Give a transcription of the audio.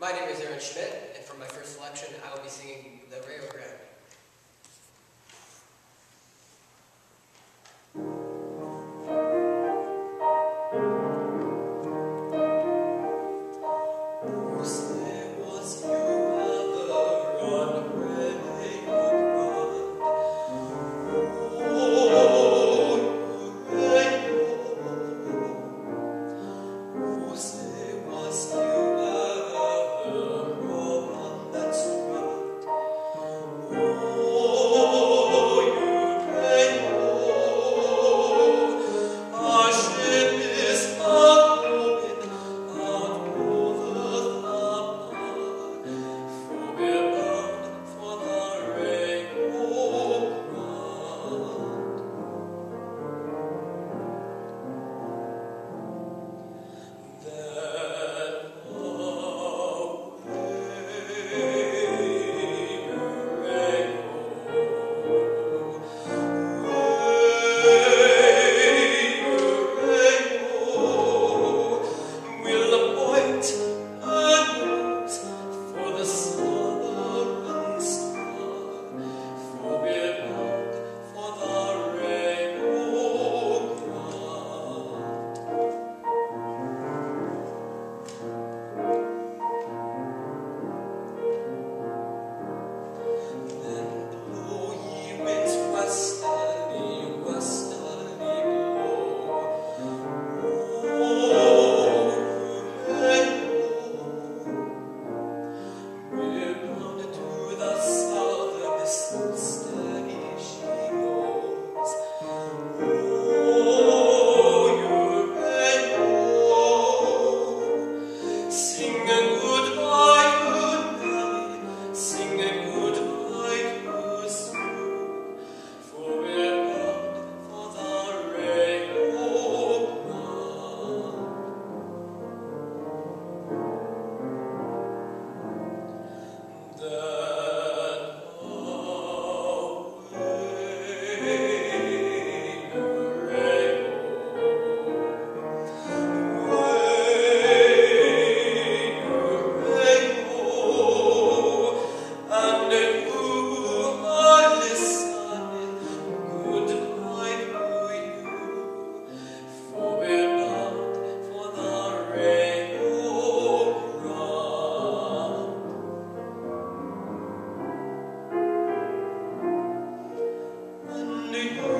My name is Aaron Schmidt, and for my first selection, I will be singing The Rio Grande. Was there was you the victory.